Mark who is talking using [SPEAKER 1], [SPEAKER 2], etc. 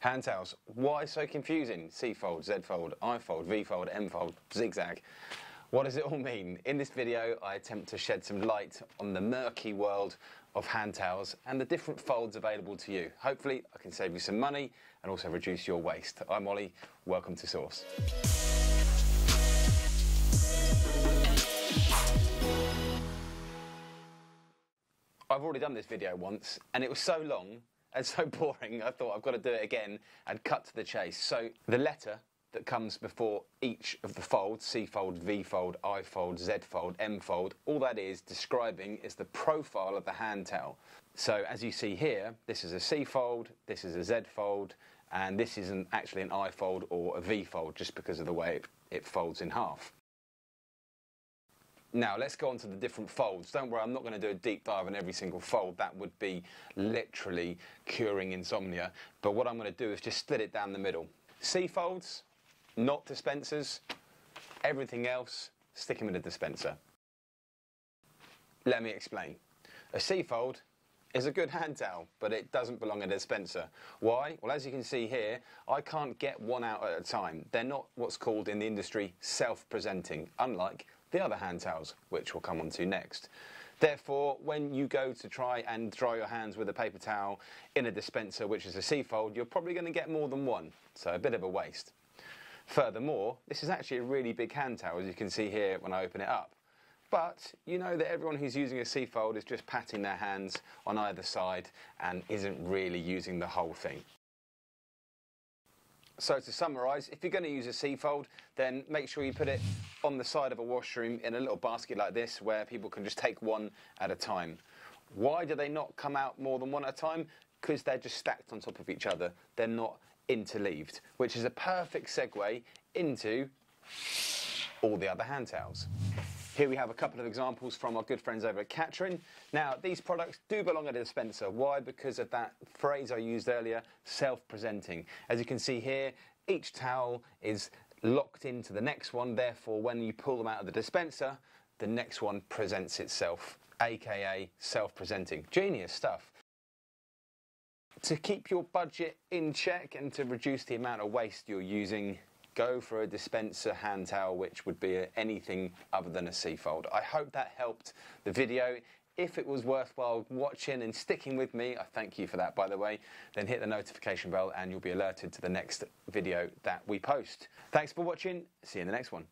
[SPEAKER 1] Hand towels. Why so confusing? C fold, Z fold, I fold, V fold, M fold, zigzag. What does it all mean? In this video, I attempt to shed some light on the murky world of hand towels and the different folds available to you. Hopefully, I can save you some money and also reduce your waste. I'm Ollie, welcome to Source. I've already done this video once and it was so long and so boring, I thought I've got to do it again and cut to the chase. So the letter that comes before each of the folds, C fold, V fold, I fold, Z fold, M fold, all that is describing is the profile of the hand towel. So as you see here, this is a C fold, this is a Z fold, and this isn't actually an I fold or a V fold just because of the way it, it folds in half. Now let's go on to the different folds. Don't worry, I'm not going to do a deep dive on every single fold. That would be literally curing insomnia. But what I'm going to do is just split it down the middle. C folds, not dispensers. Everything else, stick them in a dispenser. Let me explain. A C fold is a good hand towel, but it doesn't belong in a dispenser. Why? Well, as you can see here, I can't get one out at a time. They're not what's called in the industry self-presenting, unlike the other hand towels, which we'll come on to next. Therefore, when you go to try and dry your hands with a paper towel in a dispenser, which is a C-fold, you're probably going to get more than one, so a bit of a waste. Furthermore, this is actually a really big hand towel, as you can see here when I open it up. But you know that everyone who's using a C-fold is just patting their hands on either side and isn't really using the whole thing. So to summarise, if you're going to use a C-fold, then make sure you put it on the side of a washroom in a little basket like this where people can just take one at a time. Why do they not come out more than one at a time? Because they're just stacked on top of each other. They're not interleaved, which is a perfect segue into all the other hand towels. Here we have a couple of examples from our good friends over at Katrin. Now, these products do belong at a dispenser. Why? Because of that phrase I used earlier, self-presenting. As you can see here, each towel is locked into the next one. Therefore, when you pull them out of the dispenser, the next one presents itself, aka self-presenting. Genius stuff. To keep your budget in check and to reduce the amount of waste you're using go for a dispenser hand towel, which would be anything other than a C-fold. I hope that helped the video. If it was worthwhile watching and sticking with me, I thank you for that, by the way, then hit the notification bell and you'll be alerted to the next video that we post. Thanks for watching. See you in the next one.